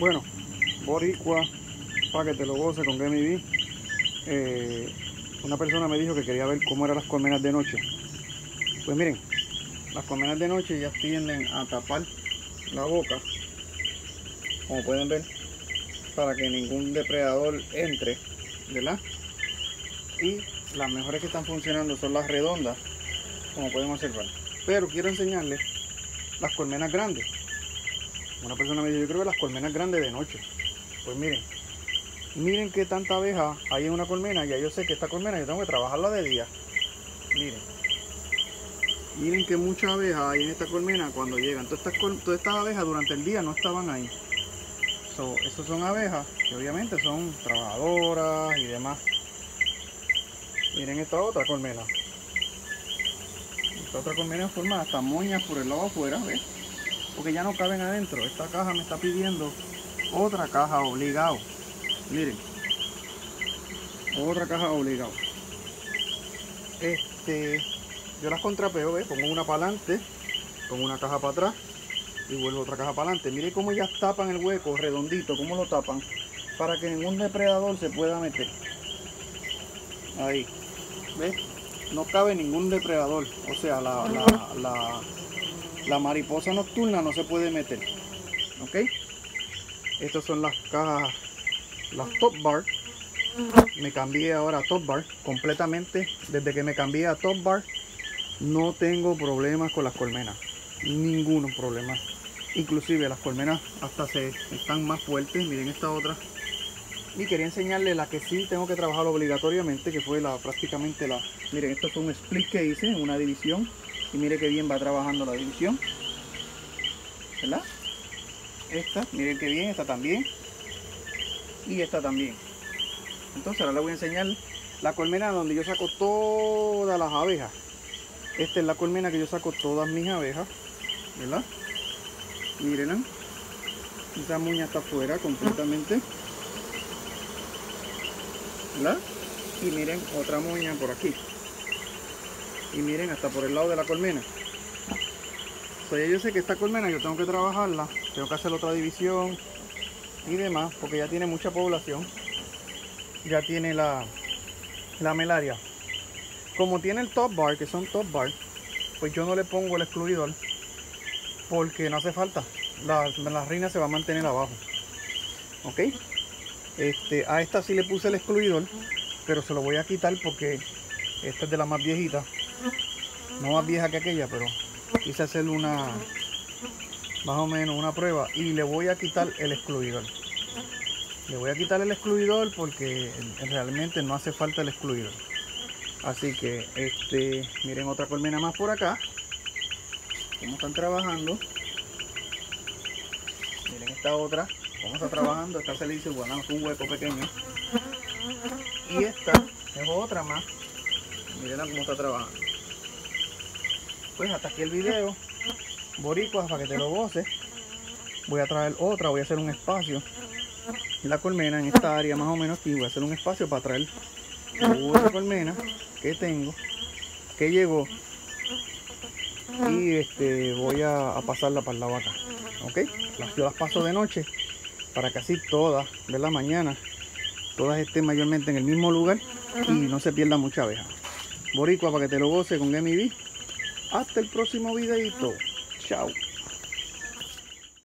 Bueno, boricua, para que te lo goce con Gemi eh, una persona me dijo que quería ver cómo eran las colmenas de noche. Pues miren, las colmenas de noche ya tienden a tapar la boca, como pueden ver, para que ningún depredador entre, ¿verdad? Y las mejores que están funcionando son las redondas, como pueden observar. Pero quiero enseñarles las colmenas grandes. Una persona me dijo, yo creo que las colmenas grandes de noche. Pues miren, miren qué tanta abeja hay en una colmena. Ya yo sé que esta colmena yo tengo que trabajarla de día. Miren. Miren que mucha abeja hay en esta colmena cuando llegan. Todas estas, todas estas abejas durante el día no estaban ahí. So, son abejas que obviamente son trabajadoras y demás. Miren esta otra colmena. Esta otra colmena forma hasta moñas por el lado afuera, ¿ves? Porque ya no caben adentro. Esta caja me está pidiendo otra caja obligado. Miren. Otra caja obligado. Este, yo las contrapeo, ¿ves? Pongo una para adelante, pongo una caja para atrás y vuelvo otra caja para adelante. Miren cómo ellas tapan el hueco redondito, cómo lo tapan, para que ningún depredador se pueda meter. Ahí, ¿ves? No cabe ningún depredador, o sea, la, la, la mariposa nocturna no se puede meter. ¿Ok? Estas son las cajas, las top bar. Me cambié ahora a top bar completamente. Desde que me cambié a top bar, no tengo problemas con las colmenas. Ninguno problema. Inclusive las colmenas hasta se están más fuertes. Miren esta otra. Y quería enseñarles la que sí tengo que trabajar obligatoriamente, que fue la prácticamente la... Miren, esto fue un split que hice una división. Y mire que bien va trabajando la división. ¿Verdad? Esta, miren que bien, esta también. Y esta también. Entonces ahora les voy a enseñar la colmena donde yo saco todas las abejas. Esta es la colmena que yo saco todas mis abejas. ¿Verdad? Miren. Esta muña está afuera completamente. ¿Verdad? Y miren otra muña por aquí. Y miren hasta por el lado de la colmena. Pues yo sé que esta colmena yo tengo que trabajarla, tengo que hacer otra división y demás, porque ya tiene mucha población. Ya tiene la, la melaria. Como tiene el top bar, que son top bar, pues yo no le pongo el excluidor porque no hace falta. La, la reina se va a mantener abajo. ¿Ok? Este, a esta sí le puse el excluidor, pero se lo voy a quitar porque esta es de la más viejita. No más vieja que aquella, pero quise hacer una más o menos una prueba y le voy a quitar el excluidor. Le voy a quitar el excluidor porque realmente no hace falta el excluidor. Así que este miren otra colmena más por acá. Cómo están trabajando miren esta otra. Cómo está trabajando esta se le bueno, un hueco pequeño. Y esta es otra más. Miren cómo está trabajando pues hasta aquí el video. Boricuas para que te lo goces. Voy a traer otra, voy a hacer un espacio la colmena, en esta área más o menos aquí. Voy a hacer un espacio para traer otra colmena que tengo, que llegó. Y este voy a, pasarla para la vaca. Ok, yo las paso de noche para que así todas de la mañana, todas estén mayormente en el mismo lugar y no se pierda mucha abeja. Boricua para que te lo goce con MV. Hasta el próximo videito. Chao.